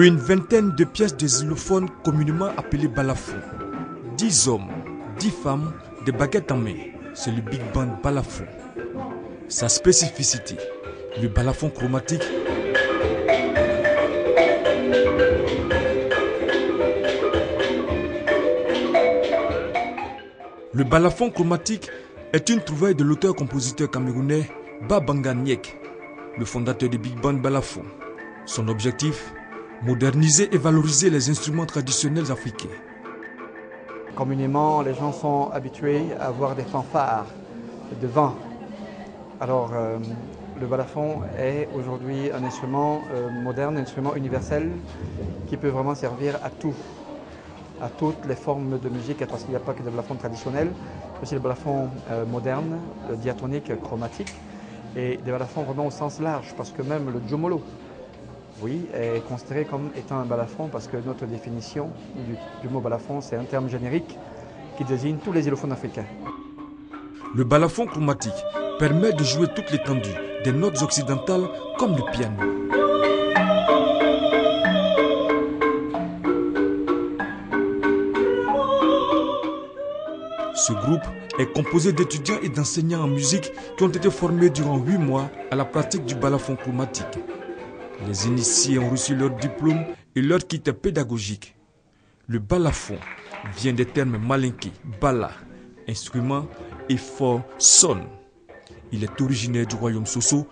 une vingtaine de pièces de xylophones communément appelées balafons. Dix hommes, dix femmes, des baguettes en main. C'est le Big Band balafon. Sa spécificité, le balafon chromatique Le balafon chromatique est une trouvaille de l'auteur-compositeur camerounais Babanga Niek, le fondateur du Big Band Balafon. Son objectif Moderniser et valoriser les instruments traditionnels africains. Communément, les gens sont habitués à voir des fanfares de vent. Alors, euh, le balafon est aujourd'hui un instrument euh, moderne, un instrument universel qui peut vraiment servir à tout, à toutes les formes de musique, parce qu'il n'y a pas que des balafons traditionnels, mais aussi le balafon euh, moderne, le diatonique, chromatique, et des balafons vraiment au sens large, parce que même le jomolo, oui, est considéré comme étant un balafon, parce que notre définition du, mot balafon, c'est un terme générique qui désigne tous les xylophones africains. Le balafon chromatique permet de jouer toute l'étendue des notes occidentales comme le piano. Ce groupe est composé d'étudiants et d'enseignants en musique qui ont été formés durant huit mois à la pratique du balafon chromatique. Les initiés ont reçu leur diplôme et leur kit pédagogique. Le balafon vient des termes malinqués, bala, instrument, et fort, son. Il est originaire du royaume Soso